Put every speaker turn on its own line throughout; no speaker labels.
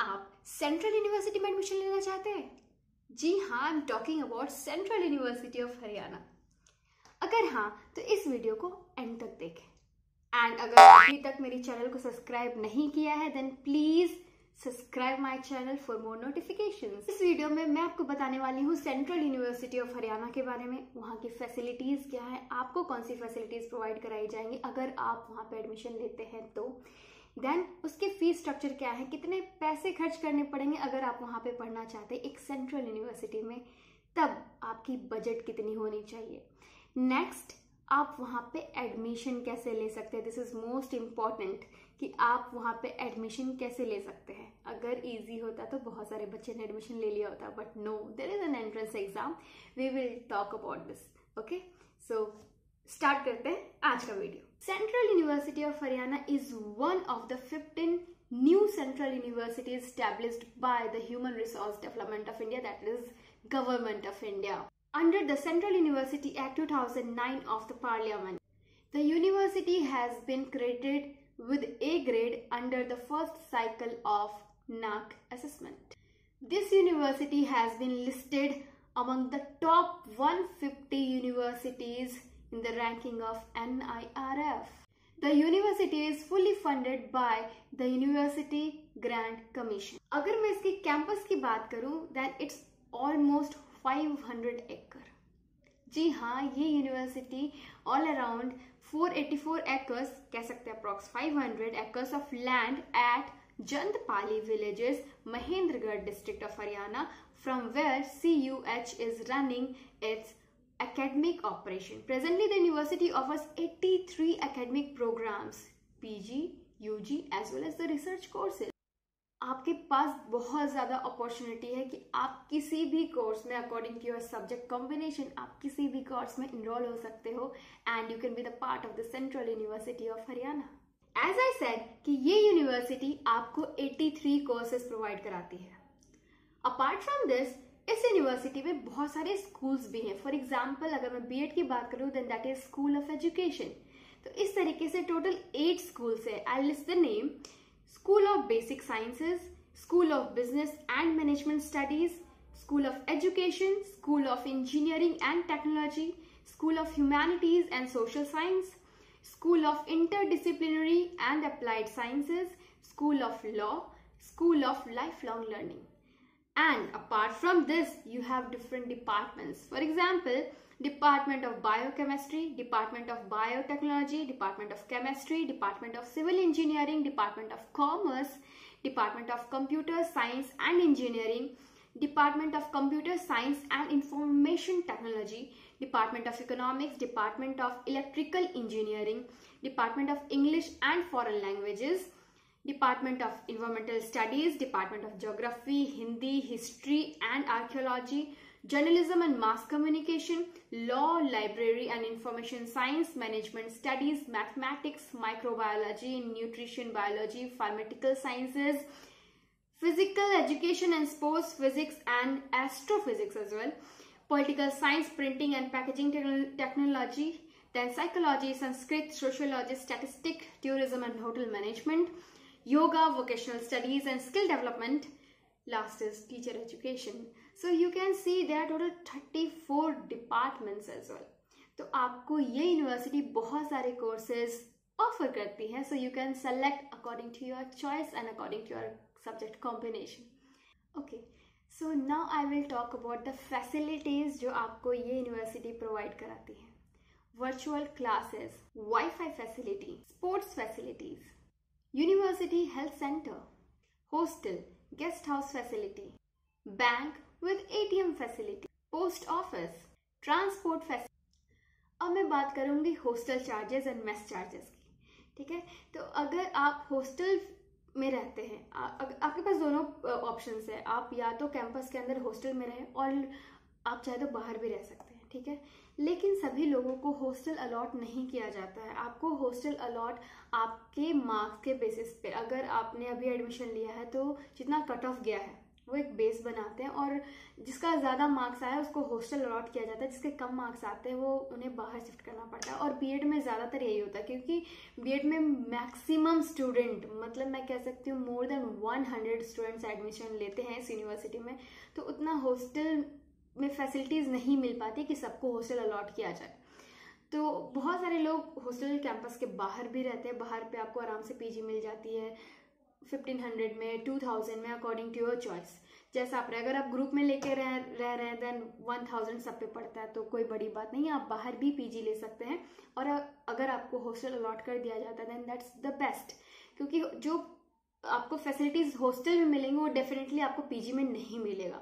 आप central university में admission लेना चाहते हैं? जी हाँ I am talking about central university of Haryana अगर हाँ तो इस वीडियो को एंड तक देखें. एंड अगर अभी तक मेरी चैनल को सब्सक्राइब नहीं किया है then please subscribe my channel for more notification इस वीडियो में मैं आपको बताने वाली हूँ सेंट्रल यूनिवर्सिटी ऑफ़ हरियाणा के बारे में, वहाँ की फैसिलिटीज़ क्या है, आपको कौन सी फैसिलिटीज़ प्रोवाइड कराई जाएँगी, अगर आप वहाँ पे एडमिशन लेते हैं तो. देन उसके फ़ीस स्ट्रक्चर क्या है? कितने पैसे खर्च करने पड़ेंगे अगर आप वहाँ पे पढ़ना चाहते हैं एक सेंट्रल यूनिवर्सिटी में? तब आपकी बजट कितनी होनी चाहिए? नेक्स्ट आप वहाँ पे एडमिशन कैसे ले सकते हैं? दिस इज़ मोस्ट इंपॉर्टेंट कि आप वहाँ पे एडमिशन कैसे ले सकते हैं? अगर इजी होता तो बहुत सारे बच्चे ने एडमिशन ले लिया होता but no there is an entrance exam we will talk about this okay so start करते हैं आज का video central university of Haryana is one of the fifteen new central universities established by the human resource development of india that is government of india under the central university act 2009 of the parliament the university has been credited with a grade under the first cycle of NAC assessment this university has been listed among the top 150 universities in the ranking of NIRF the university is fully funded by the University Grant Commission. अगर मैं इसके campus की बात करूं then it's almost 500 एकड़ जी हाँ ये university all around 484 acres कह सकते हैं approx 500 acres of land at Jantpali villages, Mahendragarh district of Haryana, from where CUH is running its academic operation. Presently, the university offers 83 academic programs, PG, UG as well as the research courses. आपके पास बहुत ज़्यादा opportunity है कि आप किसी भी course में according to your subject combination आप किसी भी कोर्स में इनरोल हो सकते हो and you can be the part of the central university of Haryana as I said कि ये यूनिवर्सिटी आपको 83 कोर्सेज प्रोवाइड कराती है अपार्ट फ्रॉम दिस इस यूनिवर्सिटी में बहुत सारे स्कूल्स भी हैं। फॉर एग्ज़ाम्पल अगर मैं बी की बात करूँ then that is school of education तो इस तरीके से टोटल एट स्कूल्स है। I list the name school of basic sciences school of business and management studies school of education school of engineering and technology school of humanities and social science school of interdisciplinary and applied sciences school of law school of life long learning And apart from this, you have different departments. For example, Department of Biochemistry, Department of Biotechnology, Department of Chemistry, Department of Civil Engineering, Department of Commerce, Department of Computer Science and Engineering, Department of Computer Science and Information Technology, Department of Economics, Department of Electrical Engineering, Department of English and Foreign Languages, Department of Environmental Studies, Department of Geography, Hindi, History and Archaeology, Journalism and Mass Communication, Law, Library and Information Science, Management Studies, Mathematics, Microbiology, Nutrition Biology, Pharmaceutical Sciences, Physical Education and Sports Physics and Astrophysics as well, Political Science, Printing and Packaging Technology, then Psychology, Sanskrit, Sociology, Statistics, Tourism and Hotel Management, yoga, vocational studies and skill development. Last is teacher education. So you can see there are total 34 departments as well. तो आपको ये university बहुत सारे courses offer करती है so you can select according to your choice and according to your subject combination okay so now I will talk about the facilities जो आपको ये यूनिवर्सिटी प्रोवाइड कराती है virtual classes wifi facility sports facilities University Health Center, Hostel, Guest House Facility, Bank with ATM Facility, Post Office, Transport Facility. अब मैं बात करूँगी hostel charges and mess charges की ठीक है? तो अगर आप हॉस्टल में रहते हैं आ, आपके पास दोनों ऑप्शंस है। आप या तो कैंपस के अंदर हॉस्टल में रहें और आप चाहे तो बाहर भी रह सकते हैं ठीक है? लेकिन सभी लोगों को हॉस्टल अलॉट नहीं किया जाता है। आपको हॉस्टल अलॉट आपके मार्क्स के बेसिस पे, अगर आपने अभी एडमिशन लिया है तो जितना कट ऑफ़ गया है, वो एक बेस बनाते हैं और जिसका ज़्यादा मार्क्स आया उसको हॉस्टल अलॉट किया जाता है। जिसके कम मार्क्स आते हैं, वो उन्हें बाहर शिफ्ट करना पड़ता है। और बीएड में ज़्यादातर यही होता है, क्योंकि बीएड में मैक्सिमम स्टूडेंट मतलब मैं कह सकती हूँ more than one hundred students admission लेते हैं इस यूनिवर्सिटी में। तो उतना हॉस्टल में फैसिलिटीज़ नहीं मिल पाती कि सबको हॉस्टल अलॉट किया जाए। तो बहुत सारे लोग हॉस्टल कैंपस के बाहर भी रहते हैं। बाहर पे आपको आराम से पीजी मिल जाती है। फिफ्टीन हंड्रेड में टू थाउज़ेंड में अकॉर्डिंग टू योर चॉइस जैसा आप रहे, अगर आप ग्रुप में लेके रह रह रहे हैं देन वन थाउज़ेंड सब पे पड़ता है तो कोई बड़ी बात नहीं है। आप बाहर भी पीजी ले सकते हैं। और अगर आपको हॉस्टल अलॉट कर दिया जाता है देन दैट्स द बेस्ट क्योंकि जो आपको फैसिलिटीज़ हॉस्टल में मिलेंगे, वो डेफिनेटली आपको पीजी में नहीं मिलेगा।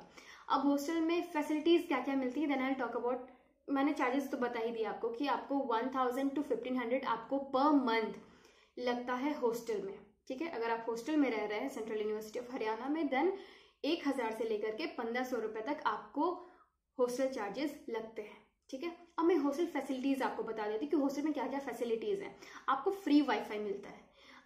अब हॉस्टल में फैसिलिटीज़ क्या क्या मिलती है? देन आई टॉक अबाउट मैंने चार्जेस तो बता ही दिया आपको कि आपको one thousand to fifteen hundred आपको पर मंथ लगता है हॉस्टल में, ठीक है? अगर आप हॉस्टल में रह रहे हैं सेंट्रल यूनिवर्सिटी ऑफ़ हरियाणा में देन एक हज़ार से लेकर के पंद्रह सौ रुपये तक आपको हॉस्टल चार्जेस लगते हैं, ठीक है? अब मैं हॉस्टल फैसिलिटीज़ आपको बता देती हूँ कि हॉस्टल में क्या क्या फैसिलिटीज़ हैं। आपको फ्री वाईफाई मिलता है।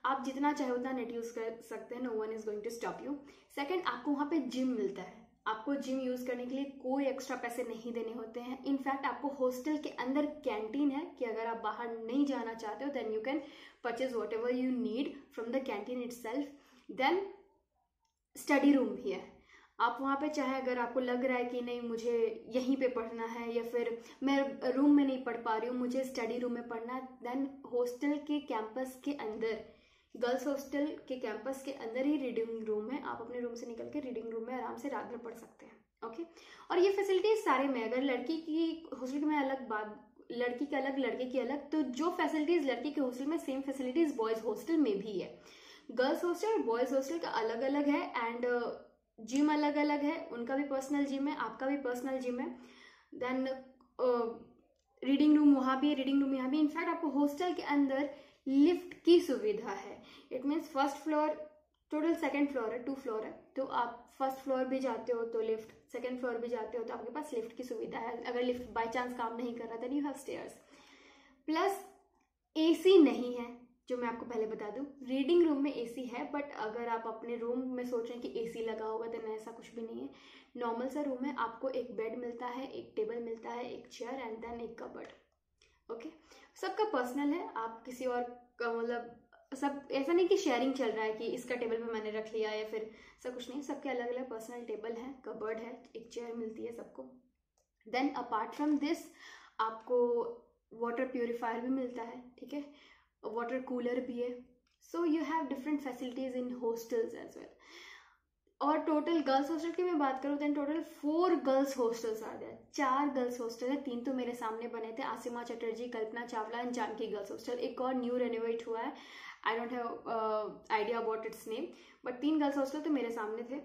आप जितना चाहे उतना नेट यूज़ कर सकते हैं no one is going to stop you second आपको वहाँ पे जिम मिलता है। आपको जिम यूज़ करने के लिए कोई एक्स्ट्रा पैसे नहीं देने होते हैं। इनफैक्ट आपको हॉस्टल के अंदर कैंटीन है कि अगर आप बाहर नहीं जाना चाहते हो then you can purchase whatever you need from the canteen itself then study room भी है। आप वहाँ पे चाहे अगर आपको लग रहा है कि नहीं, मुझे यहीं पे पढ़ना है या फिर मैं रूम में नहीं पढ़ पा रही हूँ, मुझे स्टडी रूम में पढ़ना है देन हॉस्टल के कैंपस के अंदर गर्ल्स हॉस्टल के कैंपस के अंदर ही रीडिंग रूम है। आप अपने रूम से निकल के रीडिंग रूम में आराम से रात भर पढ़ सकते हैं, ओके? और ये फैसिलिटीज़ सारे में अगर लड़की की हॉस्टल में अलग बात, लड़की की अलग, लड़के की अलग तो जो फैसिलिटीज़ लड़की के हॉस्टल में सेम फैसिलिटीज़ बॉयज़ हॉस्टल में भी है। गर्ल्स हॉस्टल और बॉयज़ हॉस्टल का अलग अलग है एंड जिम अलग अलग है। उनका भी पर्सनल जिम है, आपका भी पर्सनल जिम है। देन रीडिंग रूम वहाँ भी है रीडिंग रूम यहाँ भी इनफैक्ट आपको हॉस्टल के अंदर लिफ्ट की सुविधा है। It means first floor total second floor है टू फ्लोर है। तो आप फ़र्स्ट फ्लोर भी जाते हो तो लिफ्ट सेकेंड फ्लोर भी जाते हो तो आपके पास लिफ्ट की सुविधा है। अगर लिफ्ट बाई चांस काम नहीं कर रहा then you have stairs plus AC नहीं है, जो मैं आपको पहले बता दूँ। रीडिंग रूम में एसी है बट अगर आप अपने रूम में सोच रहे हैं कि एसी लगा होगा देन ऐसा कुछ भी नहीं है। नॉर्मल सा रूम है, आपको एक बेड मिलता है, एक टेबल मिलता है, एक चेयर एंड देन एक कबर्ड ओके सबका पर्सनल है, आप किसी और का मतलब सब, ऐसा नहीं कि शेयरिंग चल रहा है कि इसका टेबल पे मैंने रख लिया या फिर सब कुछ नहीं, सबके अलग अलग पर्सनल टेबल है कबर्ड है, एक चेयर मिलती है सबको। देन अपार्ट फ्रॉम दिस आपको वाटर प्योरीफायर भी मिलता है, ठीक है? वाटर कूलर भी है। So you have different facilities in hostels as well और टोटल गर्ल्स हॉस्टल की मैं बात करूँ then total four girls hostels आ गए। चार गर्ल्स हॉस्टल है, तीन तो मेरे सामने बने थे। Asima Chatterjee, Kalpana Chawla and Janaki girls hostel एक और न्यू रेनोवेट हुआ है। I don't have idea about its name but तीन गर्ल्स हॉस्टल तो मेरे सामने थे।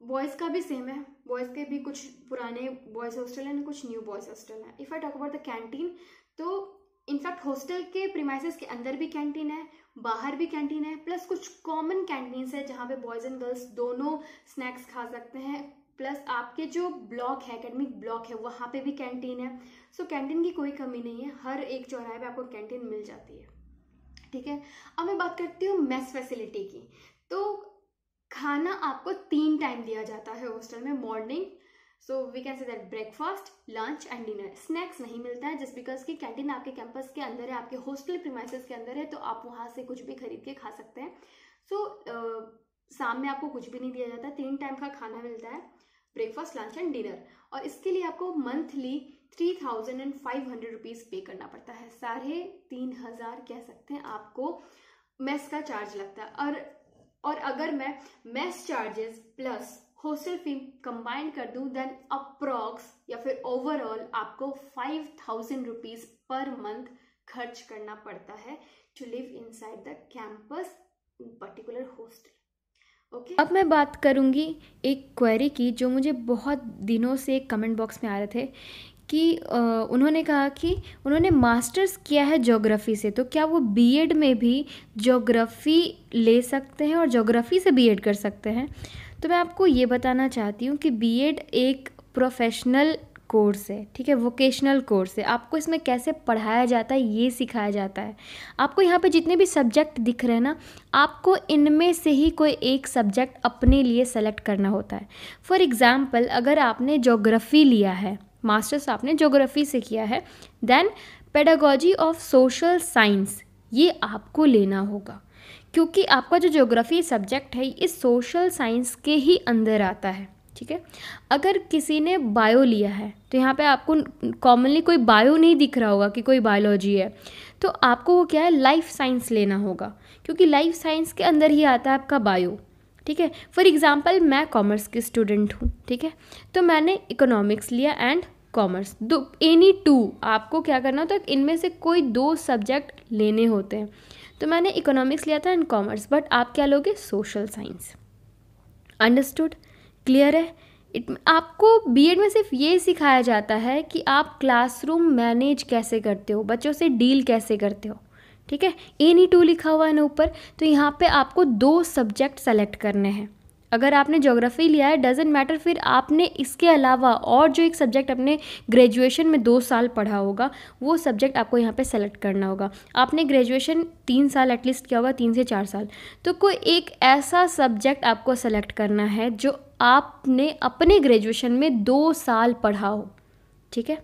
बॉयज़ का भी सेम है। बॉयज़ के भी कुछ पुराने बॉयज़ हॉस्टल हैं, कुछ न्यू बॉयज़ हॉस्टल हैं। If I talk about the canteen तो इनफैक्ट हॉस्टल के प्रीमाइसिस के अंदर भी कैंटीन है। बाहर भी कैंटीन है प्लस कुछ कॉमन कैंटीन्स है जहाँ पे बॉयज़ एंड गर्ल्स दोनों स्नैक्स खा सकते हैं प्लस आपके जो ब्लॉक है एकेडमिक ब्लॉक है, वहाँ पे भी कैंटीन है। सो कैंटीन की कोई कमी नहीं है, हर एक चौराहे पे आपको कैंटीन मिल जाती है। ठीक है? अब मैं बात करती हूँ मेस फैसिलिटी की। तो खाना आपको तीन टाइम दिया जाता है हॉस्टल में morning so we can say that breakfast lunch and dinner snacks नहीं मिलता है जस्ट बिकॉज़ की कैंटीन आपके कैंपस के अंदर है आपके हॉस्टल प्रीमाइसेस के अंदर है तो आप वहाँ से कुछ भी खरीद के खा सकते हैं। सो so, uh, शाम में आपको कुछ भी नहीं दिया जाता तीन टाइम का खाना मिलता है ब्रेकफास्ट लंच एंड डिनर और इसके लिए आपको monthly three thousand and five hundred rupees pay करना पड़ता है। साढ़े तीन हज़ार कह सकते हैं आपको मेस का चार्ज लगता है। और और अगर मैं mess charges plus hostel fee combine कर दूँ देन अप्रॉक्स या फिर ओवरऑल आपको five thousand rupees per month खर्च करना पड़ता है to live inside the campus in particular hostel okay अब मैं बात करूँगी एक क्वेरी की जो मुझे बहुत दिनों से कमेंट बॉक्स में आ रहे थे कि उन्होंने कहा कि उन्होंने मास्टर्स किया है जोग्राफ़ी से तो क्या वो बीएड में भी जोग्राफ़ी ले सकते हैं और जोग्राफ़ी से बीएड कर सकते हैं? तो मैं आपको ये बताना चाहती हूँ कि बीएड एक प्रोफेशनल
कोर्स है, ठीक है? वोकेशनल कोर्स है। आपको इसमें कैसे पढ़ाया जाता है, ये सिखाया जाता है। आपको यहाँ पे जितने भी सब्जेक्ट दिख रहे हैं ना, आपको इनमें से ही कोई एक सब्जेक्ट अपने लिए सेलेक्ट करना होता है। फॉर एग्ज़ाम्पल अगर आपने जोग्राफ़ी लिया है मास्टर्स आपने जोग्राफ़ी से किया है then pedagogy of social science ये आपको लेना होगा। क्योंकि आपका जो जोग्राफ़ी सब्जेक्ट है इस सोशल साइंस के ही अंदर आता है, ठीक है? अगर किसी ने बायो लिया है तो यहाँ पे आपको कॉमनली कोई बायो नहीं दिख रहा होगा कि कोई बायोलॉजी है तो आपको वो क्या है? लाइफ साइंस लेना होगा, क्योंकि लाइफ साइंस के अंदर ही आता है आपका बायो ठीक है? फॉर एग्ज़ाम्पल मैं कॉमर्स की स्टूडेंट हूँ, ठीक है? तो मैंने इकोनॉमिक्स लिया एंड कॉमर्स दो एनी टू आपको क्या करना होता है? इनमें से कोई दो सब्जेक्ट लेने होते हैं। तो मैंने इकोनॉमिक्स लिया था एंड कॉमर्स बट आप क्या लोगे? सोशल साइंस अंडरस्टूड क्लियर है? इट आपको बीएड में सिर्फ़ ये सिखाया जाता है कि आप क्लासरूम मैनेज कैसे करते हो? बच्चों से डील कैसे करते हो? ठीक है? एनी टू लिखा हुआ है ना ऊपर तो यहाँ पे आपको दो सब्जेक्ट सेलेक्ट करने हैं। अगर आपने जोग्राफ़ी लिया है डजेंट मैटर फिर आपने इसके अलावा और जो एक सब्जेक्ट अपने ग्रेजुएशन में दो साल पढ़ा होगा, वो सब्जेक्ट आपको यहाँ पे सेलेक्ट करना होगा। आपने ग्रेजुएशन तीन साल एटलीस्ट किया होगा, तीन से चार साल। तो कोई एक ऐसा सब्जेक्ट आपको सेलेक्ट करना है, जो आपने अपने ग्रेजुएशन में दो साल पढ़ा हो। ठीक है?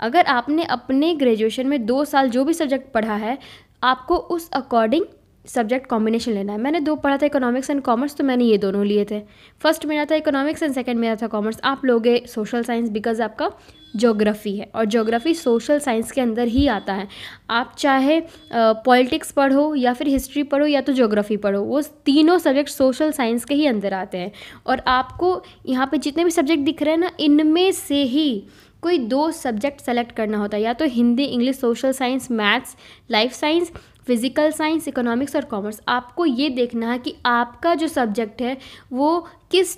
अगर आपने अपने ग्रेजुएशन में दो साल जो भी सब्जेक्ट पढ़ा है, आपको उस अकॉर्डिंग सब्जेक्ट कॉम्बिनेशन लेना है। मैंने दो पढ़ा था इकोनॉमिक्स एंड कॉमर्स तो मैंने ये दोनों लिए थे। फ़र्स्ट मेरा था इकोनॉमिक्स एंड सेकंड मेरा था कॉमर्स आप लोगे सोशल साइंस बिकॉज़ आपका जोग्राफ़ी है और जोग्राफ़ी सोशल साइंस के अंदर ही आता है। आप चाहे पॉलिटिक्स पढ़ो या फिर हिस्ट्री पढ़ो या तो जोग्राफ़ी पढ़ो, वो तीनों सब्जेक्ट सोशल साइंस के ही अंदर आते हैं। और आपको यहाँ पे जितने भी सब्जेक्ट दिख रहे हैं ना, इनमें से ही कोई दो सब्जेक्ट सेलेक्ट करना होता है। या तो Hindi, English social science maths life science physical science, economics और कॉमर्स। आपको ये देखना है कि आपका जो सब्जेक्ट है, वो किस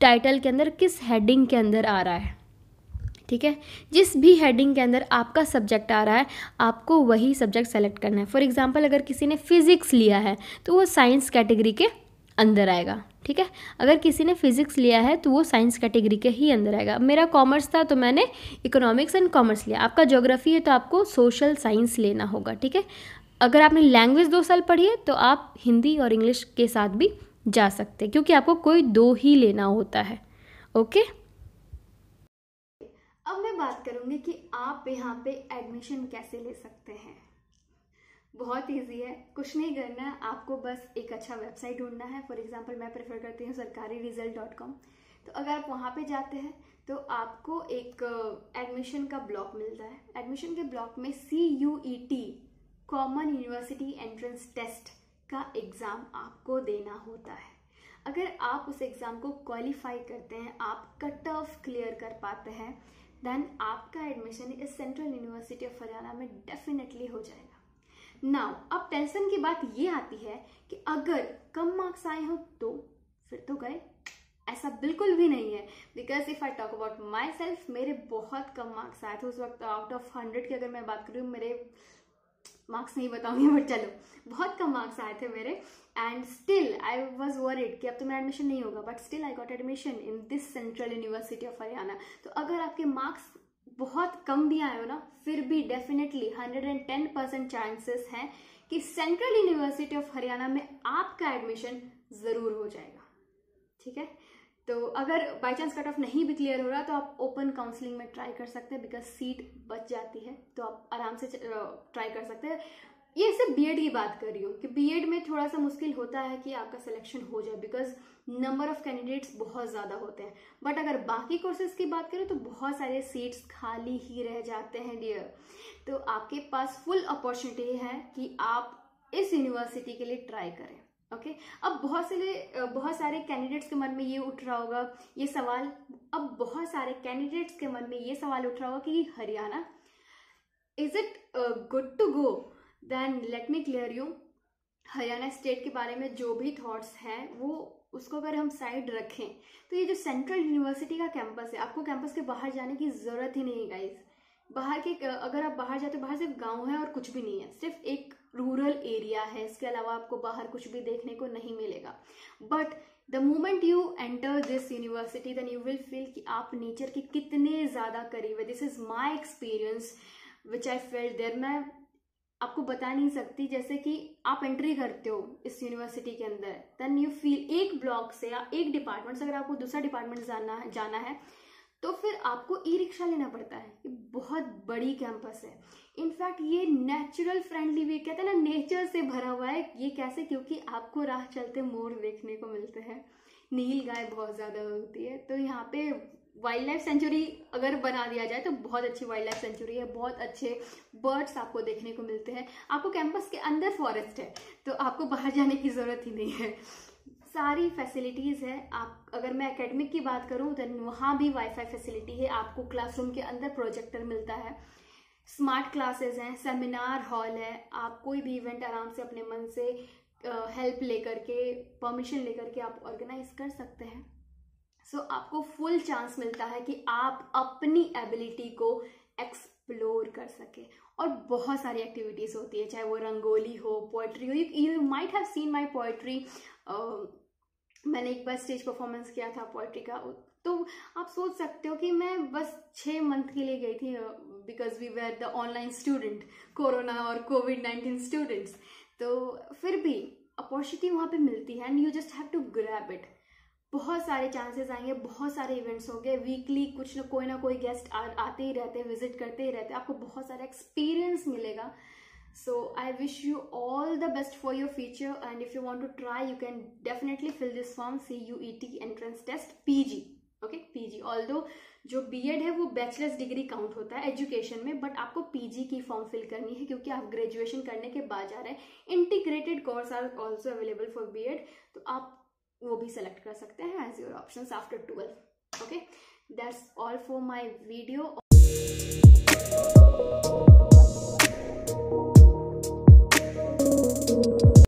टाइटल के अंदर, किस हेडिंग के अंदर आ रहा है। ठीक है? जिस भी हेडिंग के अंदर आपका सब्जेक्ट आ रहा है, आपको वही सब्जेक्ट सेलेक्ट करना है। फॉर एग्जांपल, अगर किसी ने फिज़िक्स लिया है तो वो साइंस कैटेगरी के अंदर आएगा। ठीक है? अगर किसी ने फिज़िक्स लिया है तो वो साइंस कैटेगरी के ही अंदर आएगा। मेरा कॉमर्स था तो मैंने इकोनॉमिक्स एंड कॉमर्स लिया। आपका जोग्राफ़ी है तो आपको सोशल साइंस लेना होगा। ठीक है? अगर आपने लैंग्वेज दो साल पढ़ी है तो आप हिंदी और इंग्लिश के साथ भी जा सकते हैं, क्योंकि आपको कोई दो ही लेना होता है। ओके
अब मैं बात करूँगी कि आप यहाँ पे एडमिशन कैसे ले सकते हैं। बहुत इजी है। कुछ नहीं करना है आपको बस एक अच्छा वेबसाइट ढूंढना है। फॉर एग्जांपल मैं प्रेफर करती हूँ सरकारी रिज़ल्ट डॉट कॉम तो अगर आप वहाँ पे जाते हैं तो आपको एक एडमिशन का ब्लॉक मिलता है। एडमिशन के ब्लॉक में C U E T common university entrance test का एग्ज़ाम आपको देना होता है। अगर आप उस एग्ज़ाम को क्वालिफाई करते हैं, आप कट ऑफ़ क्लियर कर पाते हैं देन आपका एडमिशन इस सेंट्रल यूनिवर्सिटी ऑफ़ हरियाणा में डेफिनेटली हो जाएगा। नाउ अब टेंशन की बात ये आती है कि अगर कम मार्क्स आए हो तो फिर तो गए। ऐसा बिल्कुल भी नहीं है। Because if I talk about myself मेरे बहुत कम मार्क्स आए थे उस वक्त आउट ऑफ़ हंड्रेड की अगर मैं बात करूँ, मेरे मार्क्स नहीं बताऊँगी बट चलो। बहुत कम मार्क्स आए थे मेरे। And still I was worried कि अब तो मेरा एडमिशन नहीं होगा but still I got admission in this central university of Haryana तो अगर आपके मार्क्स बहुत कम भी आए हो ना, फिर भी definitely hundred and ten percent chances हैं कि सेंट्रल यूनिवर्सिटी ऑफ़ हरियाणा में आपका एडमिशन ज़रूर हो जाएगा। ठीक है? तो अगर बाई चांस कट ऑफ़ नहीं भी क्लियर हो रहा तो आप ओपन काउंसलिंग में ट्राई कर सकते हैं बिकॉज़ सीट बच जाती है तो आप आराम से ट्राई कर सकते हैं। ये सिर्फ़ बी की बात कर रही हूँ, कि बी में थोड़ा सा मुश्किल होता है कि आपका सिलेक्शन हो जाए बिकॉज़ नंबर ऑफ़ कैंडिडेट्स बहुत ज़्यादा होते हैं। बट अगर बाकी कोर्सेज की बात करें तो बहुत सारे सीट्स खाली ही रह जाते हैं डियर तो आपके पास फुल अपॉर्चुनिटी है कि आप इस यूनिवर्सिटी के लिए ट्राई करें। Okay okay? अब बहुत सारे बहुत सारे कैंडिडेट्स के मन में ये उठ रहा होगा, ये सवाल, अब बहुत सारे कैंडिडेट्स के मन में ये सवाल उठ रहा होगा कि Haryana is it good to go then let me clear you Haryana state के बारे में जो भी थॉट्स हैं, वो उसको अगर हम साइड रखें तो ये जो सेंट्रल यूनिवर्सिटी का कैंपस है, आपको कैंपस के बाहर जाने की ज़रूरत ही नहीं गाइज़ बाहर के, अगर आप बाहर जाते हो, बाहर सिर्फ़ गाँव है और कुछ भी नहीं है, सिर्फ़ एक रूरल एरिया है, इसके अलावा आपको बाहर कुछ भी देखने को नहीं मिलेगा। But the moment you enter this university then you will feel कि आप नेचर के कितने ज़्यादा करीब है। This is my experience which I felt there मैं आपको बता नहीं सकती, जैसे कि आप एंट्री करते हो इस यूनिवर्सिटी के अंदर देन यू फील एक ब्लॉक से या एक डिपार्टमेंट से, अगर आपको दूसरा डिपार्टमेंट जाना जाना है तो फिर आपको ई रिक्शा लेना पड़ता है। ये बहुत बड़ी कैंपस है। इनफैक्ट ये नेचुरल फ्रेंडली वे कहते हैं ना नेचर से भरा हुआ है। ये कैसे? क्योंकि आपको राह चलते मोर देखने को मिलते हैं। नील गाय बहुत ज़्यादा होती है। तो यहाँ पे वाइल्ड लाइफ सेंचुरी अगर बना दिया जाए तो बहुत अच्छी वाइल्ड लाइफ सेंचुरी है। बहुत अच्छे बर्ड्स आपको देखने को मिलते हैं। आपको कैंपस के अंदर फॉरेस्ट है। तो आपको बाहर जाने की ज़रूरत ही नहीं है। सारी फैसिलिटीज़ है। आप अगर मैं एकेडमिक की बात करूँ देन वहाँ भी वाईफाई फैसिलिटी है। आपको क्लासरूम के अंदर प्रोजेक्टर मिलता है। स्मार्ट क्लासेस हैं सेमिनार हॉल है। आप कोई भी इवेंट आराम से अपने मन से हेल्प लेकर के परमिशन लेकर के आप ऑर्गेनाइज कर सकते हैं। सो so, आपको फुल चांस मिलता है कि आप अपनी एबिलिटी को एक्सप्लोर कर सके। और बहुत सारी एक्टिविटीज़ होती है चाहे वो रंगोली हो पोइट्री हो। You might have seen my poetry मैंने एक बार स्टेज परफॉर्मेंस किया था पोइट्री का तो आप सोच सकते हो कि मैं बस छः मंथ के लिए गई थी because we were the online student corona और कोविड नाइन्टीन स्टूडेंट्स तो फिर भी अपॉर्चुनिटी वहाँ पे मिलती है and you just have to grab it बहुत सारे चांसेस आएँगे बहुत सारे इवेंट्स होंगे वीकली कुछ ना कोई ना कोई गेस्ट आ, आते ही रहते हैं विज़िट करते ही रहते आपको बहुत सारा एक्सपीरियंस मिलेगा। So, I wish you all the best for your future, and if you want to try, you can definitely fill this form CUET entrance test PG okay PG although जो BEd है, वो bachelors degree count होता है education में but आपको PG की form fill करनी है, क्योंकि आप ग्रेजुएशन करने के बाद जा रहे हैं। Integrated course are also available for BEd तो आप वो भी सेलेक्ट कर सकते हैं as your option after twelve okay that's all for my video